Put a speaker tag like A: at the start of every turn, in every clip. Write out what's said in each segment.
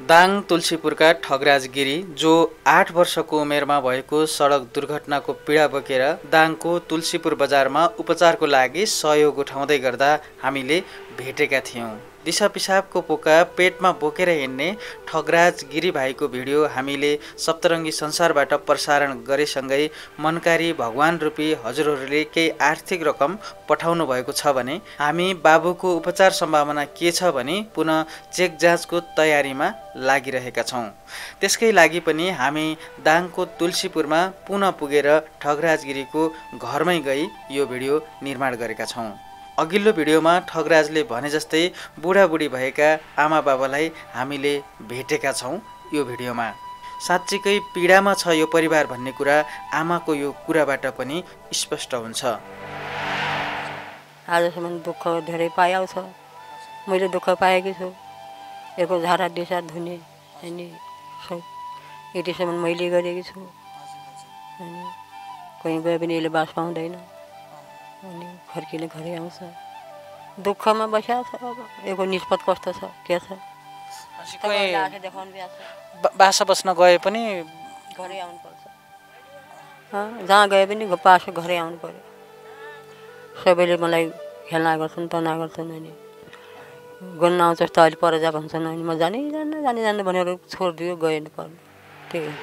A: दाङ तुलसीपुरका ठगराज गिरी जो आठ वर्षको उमेरमा भएको सडक दुर्घटनाको पीडा बोकेर दाङको तुलसीपुर बजारमा उपचारको लागि सहयोग उठाउँदै गर्दा हामीले भेटेका थियौँ। दिसा पिसाबको पोका पेटमा बोकेर हिँड्ने ठगराज गिरी भाइको भिडियो हामीले सप्तरङ्गी संसारबाट प्रसारण गरेसँगै मनकारी भगवान रूपी हजुरहरूले केही आर्थिक रकम पठाउनु भएको छ भने हामी बाबुको उपचार सम्भावना के छ भने पुनः चेक जाँचको तयारीमा लागिरहेका छौँ। त्यसकै लागि पनि हामी दाङको तुलसीपुरमा पुनः पुगेर ठगराज गिरीको घरमै गई यो भिडियो निर्माण गरेका छौँ। अघिल्लो भिडियोमा ठगराजले भने जस्तै बुढाबुढी भएका आमा बाबालाई हामीले भेटेका छौँ यो भिडियोमा। साँच्चीकै पीडामा छ यो परिवार भन्ने कुरा आमाको यो कुराबाट पनि स्पष्ट हुन्छ।
B: आजसम्म दुःख धेरै पाइआउँछ मैले दुःख पाएकी छु। यसको झाडा दिसा धुने अनि यतिसम्म मैले गरेकी छु। अनि कहीँ गए पनि यसले बास पाउँदैन। अनि फर्किने घरै आउँछ। दुःखमा बसिरहेको छ अब निष्पत कस्तो छ के छ?
A: बासा बस्न गए पनि
B: घरै आउनुपर्छ जहाँ गए पनि पास घरै आउनु पऱ्यो सबैले मलाई खेल्ना गर्छन् तना गर्छन् अनि गन्न आउँछस् त अहिले पर जा भन्छन् अनि म जानै जान्न जाने जान्न भनेर छोडिदियो गएन पर्ने त्यही हो।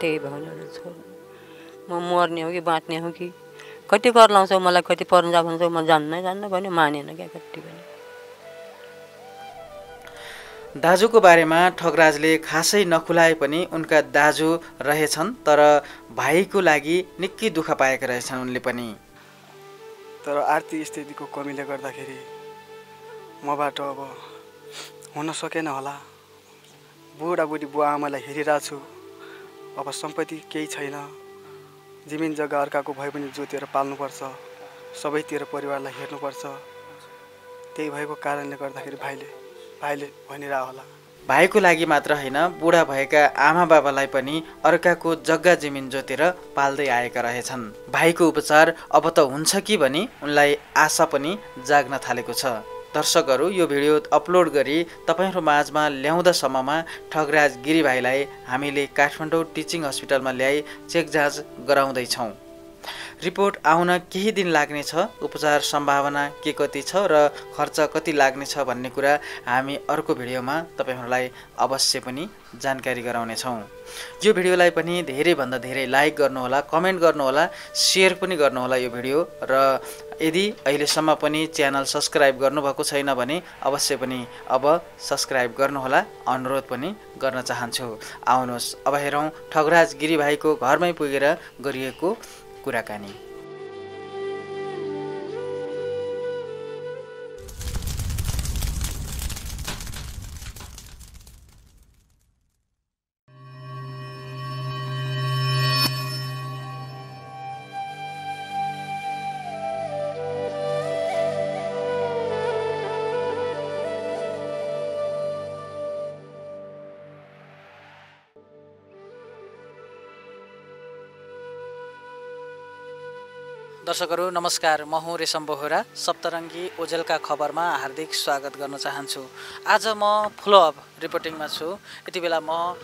B: त्यही भनेर छोड। म मर्ने हो कि बाँच्ने हो कि? कति कर लाउँछौ मलाई कति पर्न जा भन्छौ म जान्न जान्न भन्यो मानेन क्या कति पनि।
A: दाजुको बारेमा ठगराजले खासै नखुलाए पनि उनका दाजु रहेछन् तर भाइको लागि निकै दुःख पाएका रहेछन् उनले पनि।
C: तर आर्थिक स्थितिको कमीले गर्दाखेरि मबाट अब हुन सकेन होला। बुढाबुढी बुवा आमालाई हेरिरहेको छु अब सम्पत्ति केही छैन। जमिन जग्गा अर्काको भए पनि जोतेर पाल्नुपर्छ। सबैतिर परिवारलाई हेर्नुपर्छ। त्यही भएको कारणले गर्दाखेरि भाइले भाइले भनिरह होला।
A: भाइको लागि मात्र होइन बुढा भएका आमा बाबालाई पनि अर्काको जग्गा जमिन जोतेर पाल्दै आएका रहेछन्। भाइको उपचार अब त हुन्छ कि भनी उनलाई आशा पनि जाग्न थालेको छ। दर्शकहरू यो भिडियो अपलोड गरी तपाईँहरू माझमा ल्याउँदासम्ममा ठगराज गिरी भाइलाई हामीले काठमाडौँ टिचिङ हस्पिटलमा ल्याई चेक जाँच गराउँदैछौँ। रिपोर्ट आउन केही दिन लाग्नेछ उपचार सम्भावना के कति छ र खर्च कति लाग्नेछ भन्ने कुरा हामी अर्को भिडियोमा तपाईँहरूलाई अवश्य पनि जानकारी गराउनेछौँ। यो भिडियोलाई पनि धेरैभन्दा धेरै लाइक गर्नुहोला कमेन्ट गर्नुहोला सेयर पनि गर्नुहोला यो भिडियो र यदि अहिलेसम्म पनि च्यानल सब्सक्राइब गर्नुभएको छैन भने अवश्य पनि अब सब्सक्राइब गर्नुहोला। अनुरोध पनि गर्न चाहन्छु। आउनुहोस् अब हेरौँ ठगराज गिरी भाइको घरमै पुगेर गरिएको कुराकानी। दर्शकहरू नमस्कार। म हुँ रेशम बोहरा। सप्तरङ्गी ओजेलका खबरमा हार्दिक स्वागत गर्न चाहन्छु। आज म फलोअप रिपोर्टिङमा छु। यति बेला म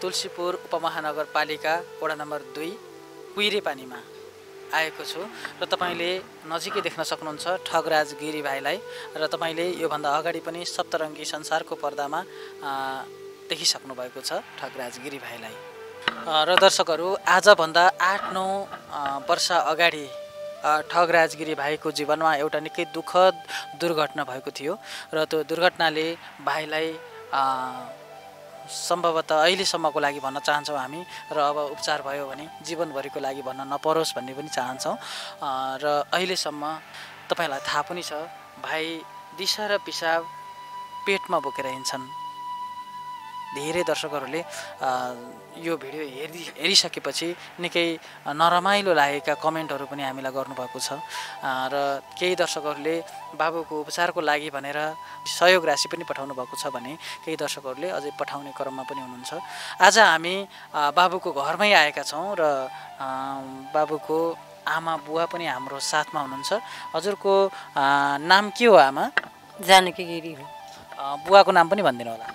A: तुलसीपुर उपमहानगरपालिका वडा नम्बर दुई कुइरे पानीमा आएको छु र तपाईँले नजिकै देख्न सक्नुहुन्छ ठगराज गिरी भाइलाई र तपाईँले योभन्दा अगाडि पनि सप्तरङ्गी संसारको पर्दामा देखिसक्नु भएको छ ठगराज गिरी भाइलाई। र दर्शकहरू आजभन्दा आठ नौ वर्ष अगाडि अ, ठगराज गिरी भाइको जीवनमा एउटा निकै दुःखद दुर्घटना भएको थियो र त्यो दुर्घटनाले भाइलाई सम्भवतः अहिलेसम्मको लागि भन्न चाहन्छौँ हामी र अब उपचार भयो भने जीवनभरिको लागि भन्न नपरोस् भन्ने पनि चाहन्छौँ। र अहिलेसम्म तपाईँलाई थाहा पनि छ भाइ दिशा र पिसाब पेटमा बोकेर हिँड्छन्। धेरै दर्शकहरूले यो भिडियो हेरि हेरिसकेपछि निकै नरमाइलो लागेका कमेन्टहरू पनि हामीलाई गर्नुभएको छ। र केही दर्शकहरूले बाबुको उपचारको लागि भनेर सहयोग राशि पनि पठाउनु भएको छ भने केही दर्शकहरूले अझै पठाउने क्रममा पनि हुनुहुन्छ। आज हामी बाबुको घरमै आएका छौँ र बाबुको आमा बुवा पनि हाम्रो साथमा हुनुहुन्छ। हजुरको नाम के हो आमा?
B: जानकी गिरी हो।
D: बुवाको नाम पनि भनिदिनु होला।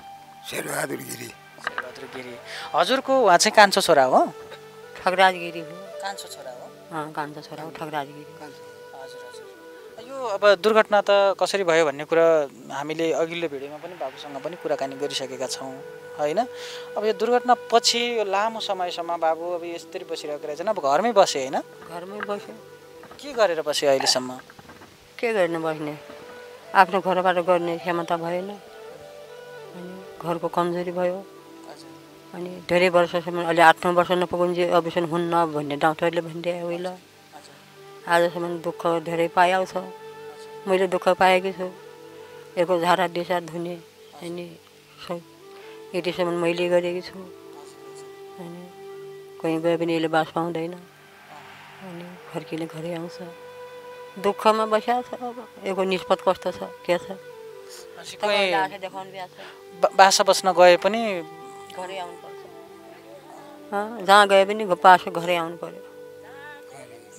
E: शेरबहादुर गिरी
D: शेरबहादुर गिरी हजुरको उहाँ चाहिँ कान्छो छोरा हो?
B: ठगराज गिरी हो।
D: कान्छो छोरा हो?
B: कान्छो छोरा हो ठगराज गिरी
D: हजुर हजुर। यो अब दुर्घटना त कसरी भयो भन्ने कुरा हामीले अघिल्लो भिडियोमा पनि बाबुसँग पनि कुराकानी गरिसकेका छौँ होइन? अब यो दुर्घटना पछि यो लामो समयसम्म बाबु अब यस्तरी बसिरहेको रहेछन् अब घरमै बसे होइन?
B: घरमै बस्यो।
D: के गरेर बस्यो अहिलेसम्म?
B: के गर्नु बस्ने? आफ्नो घरबाट गर्ने क्षमता भएन। घरको कमजोरी भयो। अनि धेरै वर्षसम्म अहिले आठ नौ वर्ष नपुगुन्जे अबसन हुन्न भन्ने डाक्टरले भनिदियो उहिले आजसम्म दुःख धेरै पाएको छ। मैले दुःख पाएकी छु। एकको झाडा दिसा धुने अनि सब यतिसम्म मैले गरेकी छु। अनि कहीँ गए पनि यसले बास पाउँदैन। अनि फर्किने घरै आउँछ। दुःखमा बसिया छ अब। यसको निष्पत कस्तो छ? के छ?
D: बासा बस्न गए पनि
B: घरै आउनुपर्छ जहाँ गए पनि पासो घरै आउनु पऱ्यो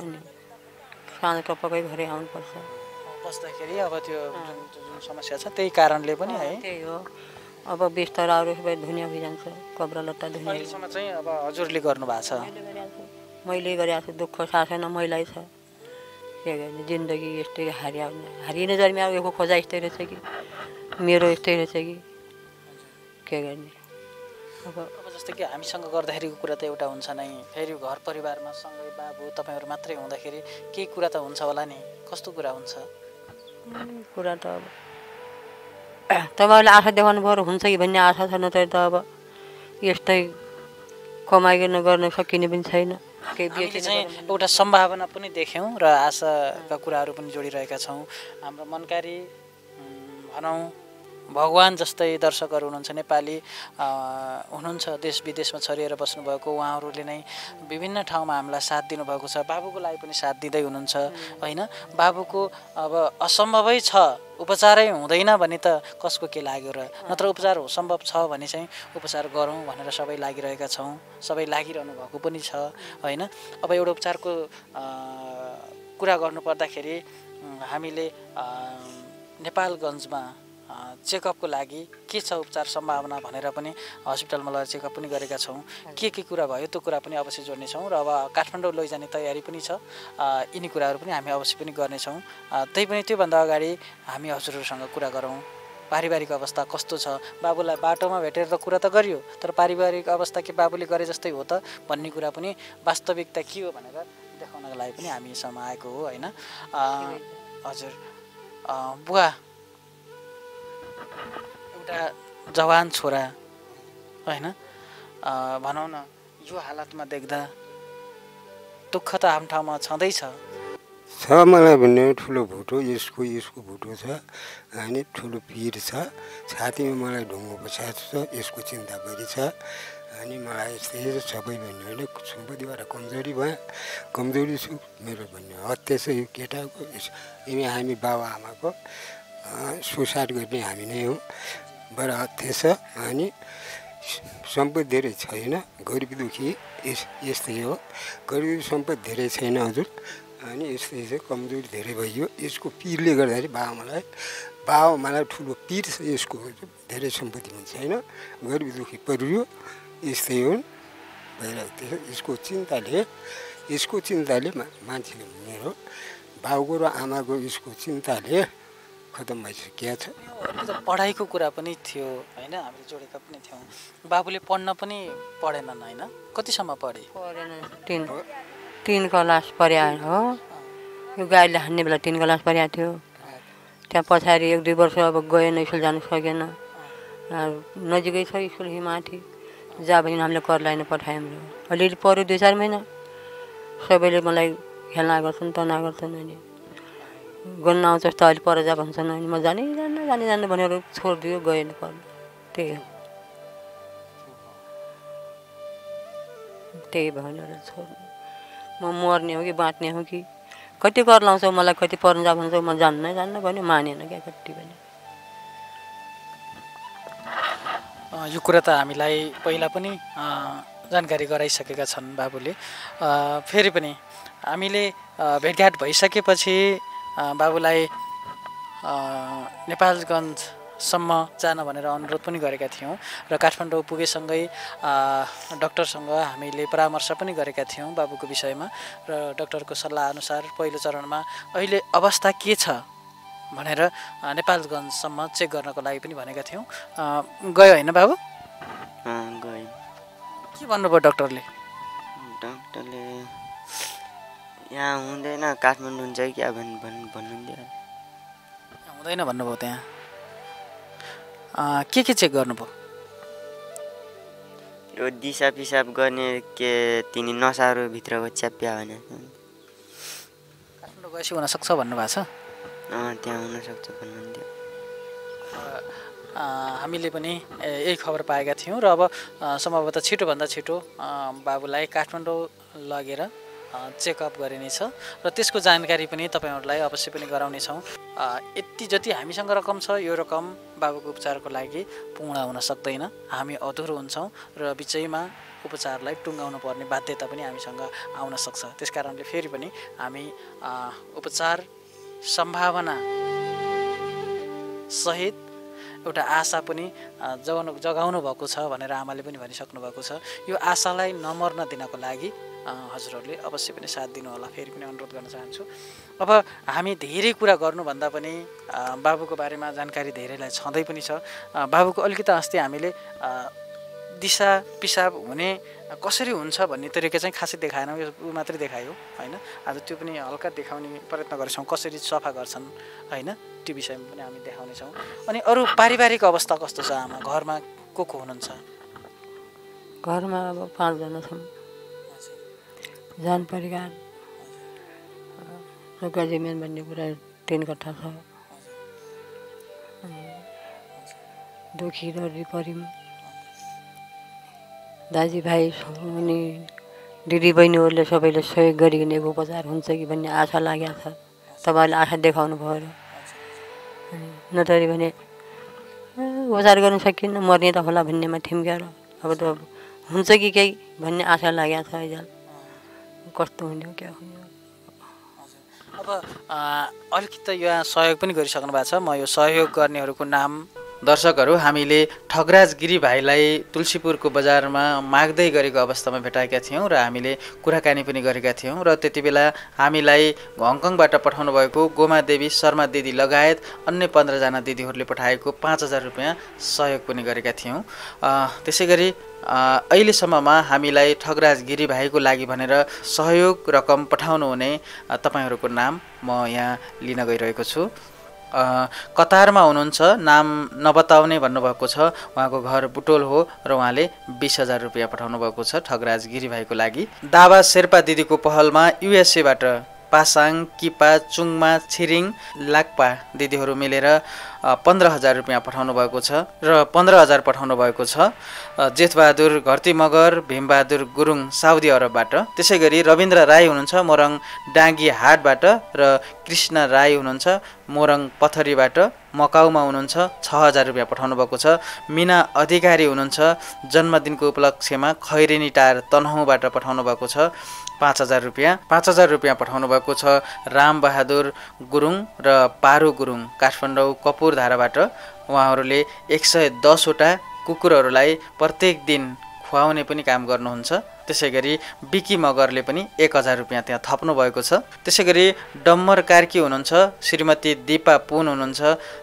B: अनि साँझ टपकै घरै आउनुपर्छ
D: बस्दाखेरि अब त्यो जुन समस्या छ त्यही कारणले पनि है।
B: त्यही हो। अब बिस्ताराहरू सबै धुनिया भइजान्छ कपडा लत्ता धुनिया
D: अहिलेसम्म चाहिँ अब हजुरले गर्नु भएको छ।
B: मैले गरेको छु दुःख शासन मैलाई छ। के गर्ने जिन्दगी यस्तै हारिया हारिने जन्मिया यसको खोजा यस्तै रहेछ कि मेरो यस्तै रहेछ कि के गर्ने अब
D: अब जस्तै कि हामीसँग गर्दाखेरिको कुरा त एउटा हुन्छ नै फेरि घर परिवारमा सँगै बाबु तपाईँहरू मात्रै हुँदाखेरि केही कुरा त हुन्छ होला नि कस्तो कुरा हुन्छ
B: कुरा त अब तपाईँहरूले आशा देखाउनु पऱ्यो हुन्छ कि भन्ने आशा छ नत्र त अब यस्तै कमाइकन गर्न सकिने पनि छैन केही
D: चाहिँ एउटा सम्भावना पनि देख्यौँ र आशाका कुराहरू पनि जोडिरहेका छौँ। हाम्रो मनकारी भनौँ भगवान् जस्तै दर्शकहरू हुनुहुन्छ नेपाली हुनुहुन्छ देश विदेशमा छरिएर बस्नुभएको उहाँहरूले नै विभिन्न ठाउँमा हामीलाई साथ दिनुभएको छ। बाबुको लागि पनि साथ दिँदै हुनुहुन्छ होइन? बाबुको अब असम्भवै छ उपचारै हुँदैन भने त कसको के लाग्यो र? नत्र उपचार सम्भव छ भने चाहिँ उपचार गरौँ भनेर सबै लागिरहेका छौँ। सबै लागिरहनु भएको पनि छ होइन? अब एउटा उपचारको कुरा गर्नु पर्दाखेरि उम्, हामीले नेपालगञ्जमा चेकअपको लागि के छ उपचार सम्भावना भनेर पनि हस्पिटलमा लगेर चेकअप पनि गरेका छौँ। के के कुरा भयो त्यो कुरा पनि अवश्य जोड्नेछौँ र अब काठमाडौँ लैजाने तयारी पनि छ। यिनी कुराहरू पनि हामी अवश्य पनि गर्नेछौँ त्यही पनि त्योभन्दा अगाडि हामी हजुरहरूसँग कुरा गरौँ। पारिवारिक अवस्था कस्तो छ? बाबुलाई बाटोमा भेटेर त कुरा त गरियो तर पारिवारिक अवस्था के बाबुले गरे जस्तै हो त भन्ने कुरा पनि वास्तविकता के हो भनेर देखाउनको लागि पनि हामीसम्म आएको हो होइन? हजुर। बुवा एउटा जवान छोरा होइन? भनौँ न यो हालतमा देख्दा दुःख त आफ्नो ठाउँमा छँदैछ।
E: छ मलाई भन्ने ठुलो भुटो यसको यसको भुटो छ अनि ठुलो पिर छ छातीमा मलाई ढुङ्गो पछाएको छ यसको चिन्ता बढी छ अनि मलाई यस्तै सबै भन्ने होइन? सम्पत्तिबाट कमजोरी भयो कमजोरी छु मेरो भन्ने हत्या छ यो केटाको यिनी हामी बाबा आमाको सुसाइड गर्ने हामी नै हौँ। बडा हत्या छ अनि सम्पत्ति धेरै छैन गरिब दुःखी यस यस्तै हो। गरिब सम्पत्ति धेरै छैन हजुर। अनि यस्तै चाहिँ कमजोरी धेरै भइयो। यसको पिरले गर्दाखेरि बाबामालाई बाबामालाई ठुलो पिर छ यसको धेरै सम्पत्ति पनि छैन गरिब दुःखी परियो यस्तै हुन्। भइरहेको थियो। यसको चिन्ताले यसको चिन्ताले मान्छेले मेरो बाउको र आमाको यसको चिन्ताले खतम भइसकेको छ?
D: पढाइको कुरा पनि थियो होइन? हामीले जोडेका पनि थियौँ। बाबुले पढ्न पनि पढेनन् होइन? कतिसम्म पढे?
B: पढेन। तिन तिन क्लास पर्या हो। यो गाईले हान्ने बेला तिन क्लास पर्या थियो। त्यहाँ पछाडि एक दुई वर्ष अब गएन स्कुल जानु सकेन। नजिकै छ स्कुल हिमाथि जा भने हामीले करलाइन पठायौँ अलिअलि पढ्यो दुई चार महिना। सबैले मलाई खेल्न गर्छन् तना गर्छन् अनि गर्नु आउँछस् त अहिले पर जा भन्छन् अनि म जानै जान्न जाने जानु भनेर छोडिदियो गएन पढ्नु। त्यही हो। त्यही भनेर छोड्नु। म मर्ने हो कि बाँच्ने हो कि? कति कर लाउँछौ मलाई कति पढ्नु जा भन्छौ म जान्न जान्न भन्यो मानेन क्या कति
D: अ, यो कुरा त हामीलाई पहिला पनि जानकारी गराइसकेका छन् बाबुले। फेरि पनि हामीले भेटघाट भइसकेपछि बाबुलाई
A: नेपालगञ्जसम्म जान भनेर अनुरोध पनि गरेका थियौँ र काठमाडौँ पुगेसँगै डक्टरसँग हामीले परामर्श पनि गरेका थियौँ बाबुको विषयमा र डक्टरको सल्लाह अनुसार पहिलो चरणमा अहिले अवस्था के छ भनेर नेपालगञ्जसम्म चेक गर्नको लागि पनि भनेका थियौँ। गयो होइन बाबु?
F: गएँ।
A: के भन्नुभयो डक्टरले?
F: डक्टरले यहाँ हुँदैन काठमाडौँ हुन्छ कि क्या भन् भन् भन्नुहुन्थ्यो।
A: हुँदैन भन्नुभयो त्यहाँ। के के चेक गर्नुभयो?
F: यो दिसा पिसाब गर्ने के तिनी नसाहरू भित्रको च्याप्या भने
A: काठमाडौँ गएपछि हुनसक्छ भन्नुभएको छ?
F: त्यहाँ हुनसक्छ भन्नुहुन्थ्यो।
A: हामीले पनि यही खबर पाएका थियौँ र अब सम्भवतः छिटोभन्दा छिटो बाबुलाई काठमाडौँ लगेर चेकअप गरिनेछ र त्यसको जानकारी पनि तपाईँहरूलाई अवश्य पनि गराउनेछौँ यति जति हामीसँग रकम छ यो रकम बाबुको उपचारको लागि पूर्ण हुन सक्दैन। हामी अधुरो हुन्छौँ र बिचैमा उपचारलाई टुङ्गाउनु पर्ने बाध्यता पनि हामीसँग आउन सक्छ। त्यस कारणले फेरि पनि हामी उपचार सम्भावना सहित एउटा आशा पनि जगाउनु जगाउनु भएको छ भनेर आमाले पनि भनिसक्नु भएको छ। यो आशालाई नमर्न दिनको लागि हजुरहरूले अवश्य पनि साथ दिनु होला फेरि पनि अनुरोध गर्न चाहन्छु। अब हामी धेरै कुरा गर्नुभन्दा पनि बाबुको बारेमा जानकारी धेरैलाई छँदै पनि छ। बाबुको अलिकति अस्ति हामीले दिसा पिसाब हुने कसरी हुन्छ भन्ने तरिका चाहिँ खासै देखाएनौँ यो मात्रै देखायो होइन? आज त्यो पनि हल्का देखाउने प्रयत्न गरेछौँ कसरी सफा गर्छन् होइन? त्यो विषयमा पनि हामी देखाउनेछौँ। अनि अरू पारिवारिक अवस्था कस्तो छ आमा? घरमा को को हुनुहुन्छ?
B: घरमा अब पाँचजना छौँ। जान परिवार भन्ने कुरा तिन कट्ठा छ। दुखी पऱ्यौँ दाजुभाइ अनि दिदी बहिनीहरूले सबैले सहयोग गरिकन एक उपचार हुन्छ कि भन्ने आशा लागेको छ। तपाईँहरूले आशा देखाउनु भयो। र नतरी भने "ए, उपचार गर्नु सकिन्न मर्ने त होला भन्नेमा थियौँ क्या र। अब त हुन्छ कि केही? भन्ने आशा लागेको छ अहिले कस्तो हुने क्या? हुने
A: अब अलिकति यहाँ सहयोग पनि गरिसक्नु भएको छ। म यो सहयोग गर्नेहरूको नाम दर्शकहरू हामीले ठगराज गिरी भाइलाई तुलसीपुरको बजारमा माग्दै गरेको अवस्थामा भेटाएका थियौँ र हामीले कुराकानी पनि गरेका थियौँ र त्यति बेला हामीलाई हङकङबाट पठाउनु भएको गोमा देवी शर्मा दिदी लगायत अन्य पन्ध्रजना दिदीहरूले पठाएको पाँच हजार रुपियाँ सहयोग पनि गरेका थियौँ। त्यसै गरी अहिलेसम्ममा हामीलाई ठगराज गिरी भाइको लागि भनेर सहयोग रकम पठाउनु हुने तपाईँहरूको नाम म यहाँ लिन गइरहेको छु। कतारमा हुनुहुन्छ नाम नबताउने भन्नुभएको छ। उहाँको घर बुटोल हो र उहाँले बिस हजार रुपियाँ पठाउनु भएको छ ठगराज गिरी भाइको लागि। दावा शेर्पा दिदीको पहलमा युएसएबाट पासाङ किपा चुङमा छिरिङ लाक्पा दिदीहरू मिलेर पन्ध्र हजार रुपियाँ पठाउनु भएको छ र पन्ध्र हजार पठाउनु भएको छ। जेठबहादुर घरती मगर भीमबहादुर गुरुङ साउदी अरबबाट। त्यसै गरी रविन्द्र राई हुनुहुन्छ मोरङ डाँगी हाटबाट र कृष्ण राई हुनुहुन्छ मोरङ पथरीबाट। मकाउमा हुनुहुन्छ छ हजार रुपियाँ पठाउनु भएको छ। मिना अधिकारी हुनुहुन्छ जन्मदिनको उपलक्ष्यमा खैरेनी टार तनहुँबाट पठाउनु भएको छ पाँच हजार रुपियाँ। पाँच हजार रुपियाँ पठाउनु भएको छ रामबहादुर गुरुङ र पारु गुरुङ काठमाडौँ कपुरधाराबाट उहाँहरूले एक सय दसवटा कुकुरहरूलाई प्रत्येक दिन खुवाउने पनि काम गर्नुहुन्छ। त्यसै गरी बिकी मगरले पनि एक हजार रुपियाँ त्यहाँ थप्नु भएको छ। त्यसै गरी डम्मर कार्की हुनुहुन्छ श्रीमती दिपा पुन हुनुहुन्छ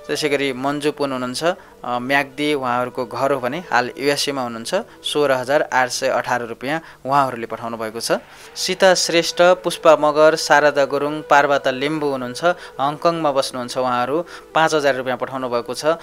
A: त्यसै गरी मन्जु पुन हुनुहुन्छ म्याग्दी उहाँहरूको घर हो भने हाल युएसएमा हुनुहुन्छ सोह्र हजार आठ सय अठार रुपियाँ उहाँहरूले पठाउनु भएको छ। सीता श्रेष्ठ पुष्पा मगर शारदा गुरुङ पार्वता लिम्बू हुनुहुन्छ हङकङमा बस्नुहुन्छ उहाँहरू पाँच हजार रुपियाँ पठाउनु भएको छ।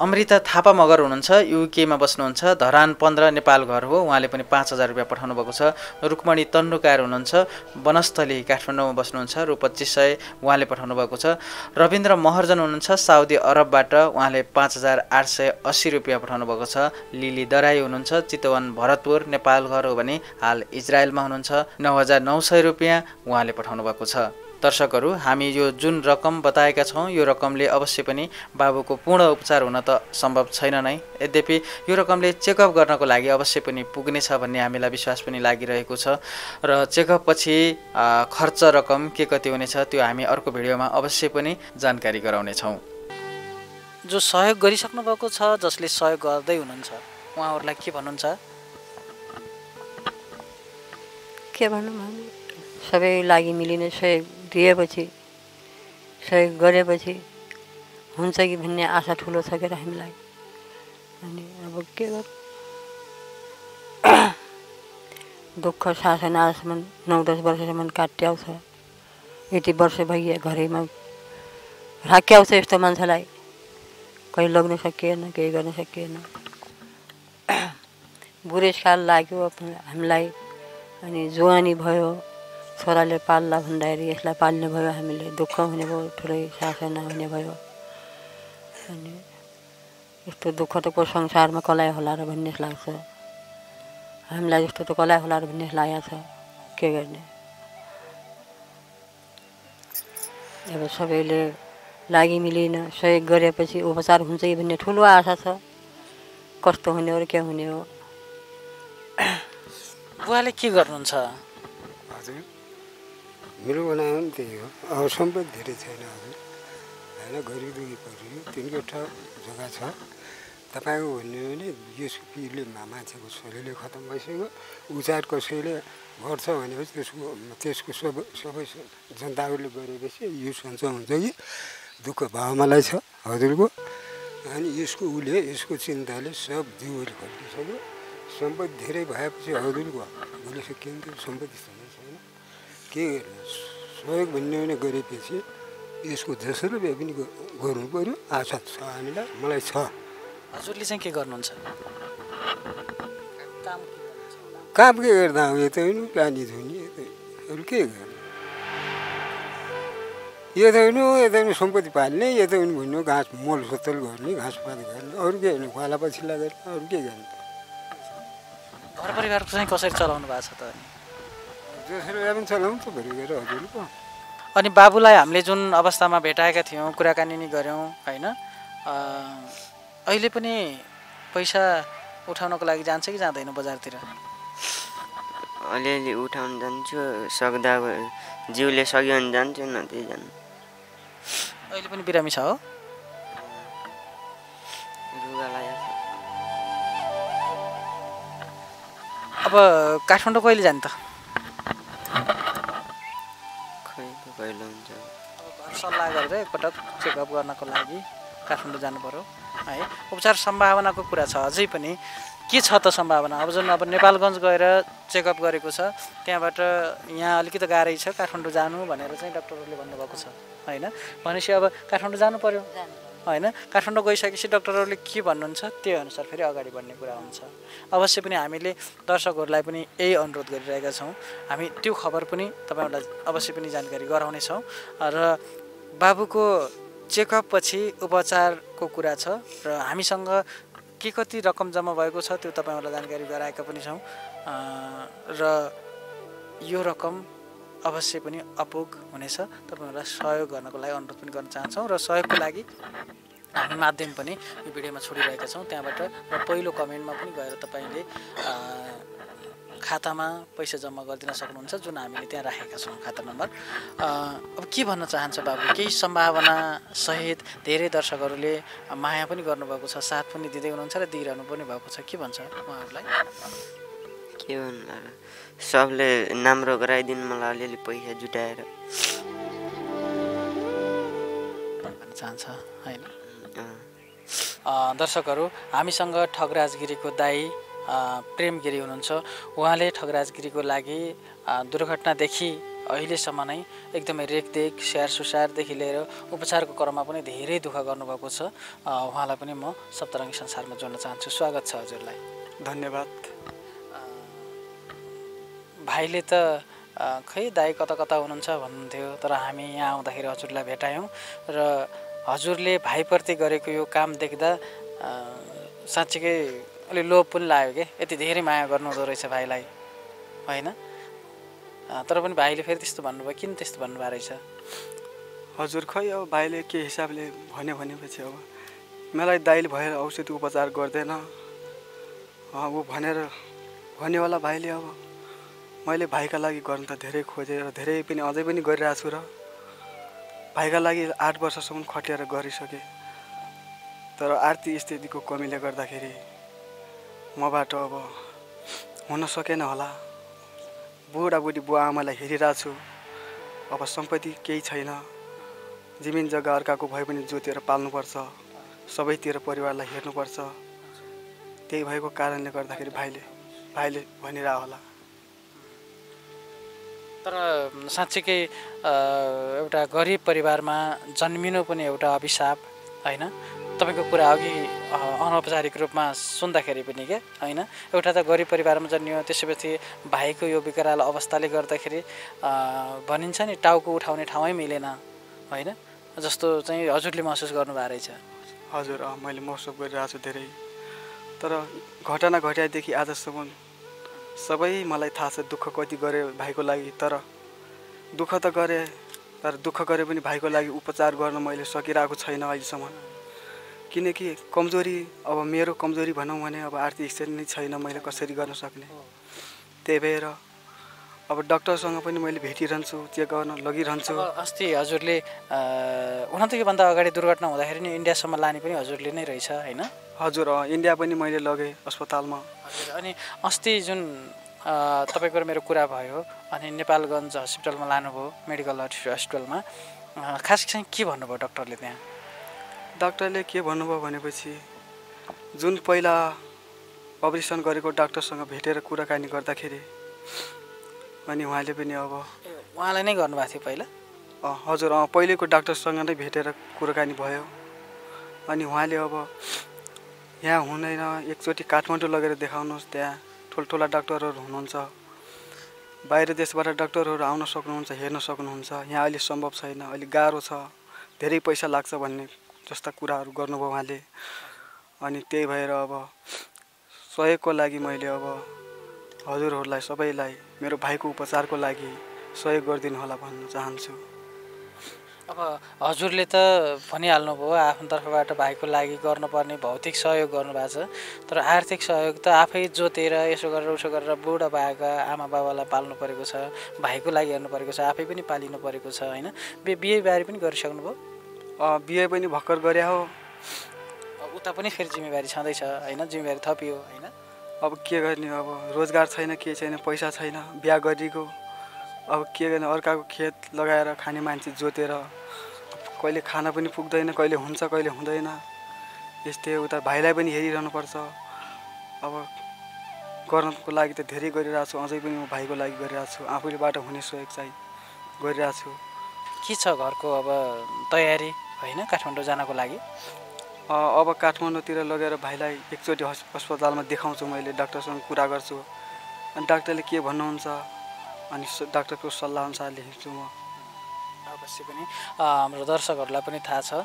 A: अमृता थापा मगर हुनुहुन्छ युकेमा बस्नुहुन्छ धरान पन्ध्र नेपाल घर हो उहाँले पनि पाँच हजार रुपियाँ पठाउनु भएको छ। रुक्मणी तन्डुकार हुनुहुन्छ वनस्थली काठमाडौँमा बस्नुहुन्छ रु पच्चिस सय उहाँले पठाउनु भएको छ। रविन्द्र महर्जन हुनुहुन्छ साउदी अरबबाट उहाँले पाँच हजार आठ सय अस्सी रुपियाँ पठाउनु भएको छ। लिली दराई हुनुहुन्छ चितवन भरतपुर नेपाल घर हो भने हाल इजरायलमा हुनुहुन्छ। नौ हजार नौ सय रुपियाँ उहाँले पठाउनु भएको छ। दर्शकहरू हामी यो जुन रकम बताएका छौँ यो रकमले अवश्य पनि बाबुको पूर्ण उपचार हुन त सम्भव छैन नै। यद्यपि यो रकमले चेकअप गर्नको लागि अवश्य पनि पुग्नेछ भन्ने हामीलाई विश्वास पनि लागिरहेको छ। र चेकअप पछि आ, खर्च रकम के कति हुनेछ त्यो हामी अर्को भिडियोमा अवश्य पनि जानकारी गराउनेछौँ।
D: जो सहयोग गरिसक्नु भएको छ जसले सहयोग गर्दै हुनुहुन्छ उहाँहरूलाई के भन्नुहुन्छ?
B: के भनौँ हामी सबै लागि मिलिने सहयोग दिएपछि सहयोग गरेपछि हुन्छ कि भन्ने आशा ठुलो छ क्या हामीलाई? अनि अब के गर् दुःख शासन आजसम्म नौ दस वर्षसम्म काट्याउँछ। यति वर्ष भइए घरैमा राख्याउँछ यस्तो मान्छेलाई। कहीँ लग्न सकिएन केही गर्न सकिएन। बुढेसकाल लाग्यो हामीलाई। अनि जुवानी भयो। छोराले पाल्ला भन्दाखेरि यसलाई पाल्ने भयो हामीले दुःख हुने भयो ठुलै शासना हुने भयो। अनि यस्तो दुःख त को संसारमा कसलाई होला र भन्ने जस्तो लाग्छ। हामीलाई जस्तो त कसलाई होला र भन्ने लागेको छ। के गर्ने? अब सबैले लागि मिलिन सहयोग गरेपछि उपचार हुन्छ कि भन्ने ठुलो आशा छ। कस्तो हुने हो र के हुने हो?
D: बुवाले के गर्नुहुन्छ?
E: हजुर। मेरो भनाइ पनि त्यही हो अब सम्पत्ति धेरै छैन हजुर। होइन गरिब दुखी परियो तिन कोठा जग्गा छ। तपाईँको भन्ने भने यसको पिरले मान्छेको शरीरले खतम भइसक्यो। उचार कसैले गर्छ भनेपछि त्यसको त्यसको सबै सबै जनताहरूले गरेपछि यो सन्चो हुन्छ कि? दुःख भावमालाई छ हजुरको। अनि यसको उसले यसको चिन्ताले सब जिउले खटिसक्यो। सम्पत्ति धेरै भएपछि हजुरको उसले सकिन्छ सम्पत्ति छैन। के गर्ने सहयोग भन्ने भने गरेपछि यसको जसरी भए पनि गर्नु पऱ्यो आशा छ हामीलाई मलाई छ
D: हजुरले चाहिँ के गर्नुहुन्छ काम के
E: गर्दा अब यतै हुनु पानी धुने अरू के गर्ने यता हुनु यता हुनु सम्पत्ति पाल्ने यता हुनु भन्नु घाँस मल सोतल गर्ने घाँसपात गर्ने अरू के गर्ने खोला पछिल्ला गर्ने अरू के गर्ने
D: घर परिवारको चाहिँ कसरी चलाउनु भएको छ त अनि बाबुलाई हामीले जुन अवस्थामा भेटाएका थियौँ कुराकानी नि गऱ्यौँ होइन अ, अहिले पनि पैसा उठाउनको लागि जान्छ कि जाँदैन बजारतिर?
F: अलिअलि उठाउनु जान्छु सक्दा जिउले सक्यो भने जान्छु न त्यही जानु
D: अहिले पनि बिरामी छ हो? अब काठमाडौँ कहिले जाने त?
F: खै त कहिले हुन्छ।
D: सल्लाह गरेर एकपटक चेकअप गर्नको लागि काठमाडौँ जानु पऱ्यो है उपचार सम्भावनाको कुरा छ अझै पनि के छ त सम्भावना? अब जुन अब नेपालगञ्ज गएर चेकअप गरेको छ त्यहाँबाट यहाँ अलिकति गाह्रै छ काठमाडौँ जानु भनेर चाहिँ डक्टरहरूले भन्नुभएको छ होइन? भनेपछि अब काठमाडौँ जानु पऱ्यो होइन? काठमाडौँ गइसकेपछि डक्टरहरूले के भन्नुहुन्छ त्यो अनुसार फेरि अगाडि बढ्ने कुरा हुन्छ। अवश्य पनि हामीले दर्शकहरूलाई पनि यही अनुरोध गरिरहेका छौँ। हामी त्यो खबर पनि तपाईँहरूलाई अवश्य पनि जानकारी गराउनेछौँ। र बाबुको चेकअप पछि उपचारको कुरा छ र हामीसँग के कति रकम जम्मा भएको छ त्यो तपाईँहरूलाई जानकारी गराएका पनि छौँ। र यो रकम अवश्य पनि अपुग हुनेछ। तपाईँहरूलाई सहयोग गर्नको लागि अनुरोध पनि गर्न चाहन्छौँ र सहयोगको लागि हामी माध्यम पनि यो भिडियोमा छोडिरहेका छौँ। त्यहाँबाट र पहिलो कमेन्टमा पनि गएर तपाईँले खातामा पैसा जम्मा गरिदिन सक्नुहुन्छ जुन हामीले त्यहाँ राखेका छौँ खाता नम्बर। अब के भन्न चाहन्छ बाबु? केही सम्भावना सहित धेरै दर्शकहरूले माया पनि गर्नुभएको छ साथ पनि दिँदै हुनुहुन्छ र दिइरहनु पनि भएको छ। के भन्छ उहाँहरूलाई?
F: के भन्नु सबले राम्रो गराइदिनु मलाई अलिअलि पैसा जुटाएर।
D: भन्न चाहन्छ होइन? दर्शकहरू हामीसँग ठगराज गिरीको दाई प्रेम गिरी हुनुहुन्छ। उहाँले ठगराज गिरीको लागि दुर्घटनादेखि अहिलेसम्म नै एकदमै रेखदेख स्याहार सुसारदेखि लिएर उपचारको क्रममा पनि धेरै दुःख गर्नुभएको छ। उहाँलाई पनि म सप्तरङ्गी संसारमा जोड्न चाहन्छु। स्वागत छ हजुरलाई।
C: धन्यवाद।
D: भाइले त खै दाई कता कता हुनुहुन्छ भन्नुहुन्थ्यो तर हामी यहाँ आउँदाखेरि हजुरलाई भेटायौँ र हजुरले भाइप्रति गरेको यो काम देख्दा साँच्चीकै अलि लोभ पनि लाग्यो कि? यति धेरै माया गर्नुहुँदो रहेछ भाइलाई होइन? तर पनि भाइले फेरि त्यस्तो भन्नुभयो किन त्यस्तो भन्नुभएको रहेछ?
C: हजुर खै अब भाइले के हिसाबले भन्यो भनेपछि अब मलाई दाइले भएर औषधि उपचार गर्दैन। ऊ भनेर भन्यो होला भाइले अब। मैले भाइका लागि गर्नु त धेरै खोजेँ र धेरै पनि अझै पनि गरिरहेको छु र भाइका लागि आठ वर्षसम्म खटेर गरिसकेँ। तर आर्थिक स्थितिको कमीले गर्दाखेरि मबाट अब हुन सकेन होला। बुढाबुढी बुवा आमालाई हेरिरहेको छु। अब सम्पत्ति केही छैन। जमिन जग्गा अर्काको भए पनि जोतेर पाल्नुपर्छ। सबैतिर परिवारलाई हेर्नुपर्छ। त्यही भएको कारणले गर्दाखेरि भाइले भाइले भनिरह होला।
D: तर साँच्चीकै एउटा गरिब परिवारमा जन्मिनु पनि एउटा अभिशाप होइन? तपाईँको कुरा अघि अनौपचारिक रूपमा सुन्दाखेरि पनि के होइन? एउटा त गरिब परिवारमा जन्मियो त्यसपछि भाइको यो विकराल अवस्थाले गर्दाखेरि भनिन्छ नि टाउको उठाउने ठाउँै मिलेन होइन? जस्तो चाहिँ हजुरले महसुस गर्नुभएको रहेछ।
C: हजुर मैले महसुस गरिरहेको छु धेरै। तर घटना घटाएदेखि आजसम्म सबै मलाई थाहा छ दुःख कति गरेँ भाइको लागि तर दुःख त गरेँ तर दुःख गरे पनि भाइको लागि उपचार गर्न मैले सकिरहेको छैन अहिलेसम्म। किनकि कमजोरी अब मेरो कमजोरी भनौँ भने अब आर्थिक स्थिति नै छैन मैले कसरी गर्न सक्ने। त्यही भएर अब डक्टरसँग पनि मैले भेटिरहन्छु चेक गर्न लगिरहन्छु।
D: अस्ति हजुरले हुन त योभन्दा अगाडि दुर्घटना हुँदाखेरि नि इन्डियासम्म लाने पनि हजुरले नै रहेछ होइन?
C: हजुर इन्डिया पनि मैले लगेँ अस्पतालमा।
D: हजुर अनि अस्ति जुन तपाईँको मेरो कुरा भयो अनि नेपालगञ्ज हस्पिटलमा लानुभयो मेडिकल हस- हस्पिटलमा खास चाहिँ के भन्नुभयो डक्टरले त्यहाँ?
C: डाक्टरले के भन्नुभयो भनेपछि जुन पहिला अपरेसन गरेको डाक्टरसँग भेटेर कुराकानी गर्दाखेरि अनि उहाँले पनि अब
D: उहाँलाई नै गर्नुभएको थियो पहिला?
C: अँ, हजुर अँ पहिलेको डाक्टरसँग नै भेटेर कुराकानी भयो। अनि उहाँले अब यहाँ हुँदैन एकचोटि काठमाडौँ लगेर देखाउनुहोस् त्यहाँ ठुल्ठुला डाक्टरहरू हुनुहुन्छ। बाहिर देशबाट डाक्टरहरू आउन सक्नुहुन्छ हेर्न सक्नुहुन्छ। यहाँ अहिले सम्भव छैन अहिले गाह्रो छ धेरै पैसा लाग्छ भन्ने जस्ता कुराहरू गर्नुभयो उहाँले। अनि त्यही भएर अब सहयोगको लागि मैले अब हजुरहरूलाई सबैलाई मेरो भाइको उपचारको लागि सहयोग गरिदिनु होला भन्न चाहन्छु।
D: अब हजुरले त भनिहाल्नुभयो आफ्नो तर्फबाट भाइको लागि गर्नुपर्ने भौतिक सहयोग गर्नुभएको छ तर आर्थिक सहयोग त आफै जोतेर यसो गरेर उसो गरेर बुढा भएका आमा बाबालाई पाल्नु परेको छ भाइको लागि हेर्नु परेको छ आफै पनि पालिनु परेको छ होइन? बि बिहे बारी पनि गरिसक्नुभयो?
C: बिहे पनि भर्खर गरे हो।
D: उता पनि फेरि जिम्मेवारी छँदैछ होइन? जिम्मेवारी थपियो होइन?
C: अब के गर्ने? अब रोजगार छैन के छैन पैसा छैन बिहा गरिएको अब के गर्ने? अर्काको खेत लगाएर खाने मान्छे जोतेर कहिले खाना पनि पुग्दैन कहिले हुन्छ कहिले हुँदैन। यस्तै उता भाइलाई पनि हेरिरहनुपर्छ। अब गर्नको लागि त धेरै गरिरहेको छु। अझै पनि म भाइको लागि गरिरहेको छु। आफूलेबाट हुने सहयोग चाहिँ गरिरहेको छु।
D: के छ घरको अब तयारी? होइन काठमाडौँ जानको लागि।
C: अब काठमाडौँतिर लगेर भाइलाई एकचोटि अस्पतालमा देखाउँछु मैले डाक्टरसँग कुरा गर्छु। अनि डाक्टरले के भन्नुहुन्छ? अनि डाक्टरको सल्लाह अनुसारले हिँड्छु म
D: अवश्य पनि हाम्रो दर्शकहरूलाई पनि थाहा छ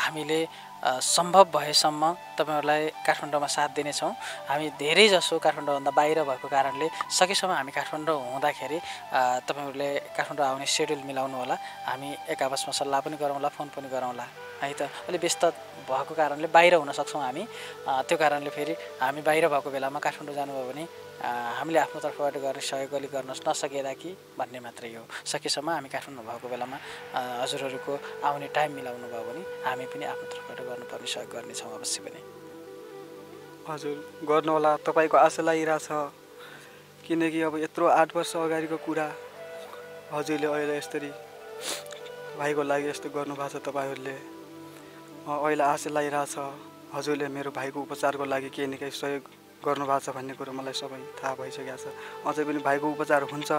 D: हामीले सम्भव भएसम्म तपाईँहरूलाई काठमाडौँमा साथ दिनेछौँ। हामी धेरै जसो काठमाडौँभन्दा बाहिर भएको कारणले सकेसम्म हामी काठमाडौँ हुँदाखेरि तपाईँहरूले काठमाडौँ आउने सेड्युल मिलाउनु होला। हामी एक आपसमा सल्लाह पनि गरौँला फोन पनि गरौँला। है त अलिक व्यस्त भएको कारणले बाहिर हुन सक्छौँ हामी। त्यो कारणले फेरि हामी बाहिर भएको बेलामा काठमाडौँ जानुभयो भने हामीले आफ्नो तर्फबाट गर्ने सहयोग अलिक गर्न नसकेला कि भन्ने मात्रै हो। सकेसम्म हामी काठमाडौँ भएको बेलामा हजुरहरूको आउने टाइम मिलाउनु भयो भने हामी पनि आफ्नो तर्फबाट गर्नुपर्ने सहयोग गर्नेछौँ अवश्य पनि।
C: हजुर गर्नुहोला तपाईँको आशा लागिरहेछ। किनकि अब यत्रो आठ वर्ष अगाडिको कुरा हजुरले अहिले यसरी भाइको लागि यस्तो गर्नुभएको छ तपाईँहरूले। अहिले आशा लागिरहेछ हजुरले मेरो भाइको उपचारको लागि केही न केही सहयोग गर्नुभएको छ भन्ने कुरो मलाई सबै थाहा भइसकेको छ। अझै पनि भाइको उपचार हुन्छ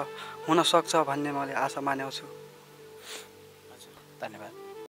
C: हुन सक्छ भन्ने मैले आशा मानेको छु।
D: धन्यवाद।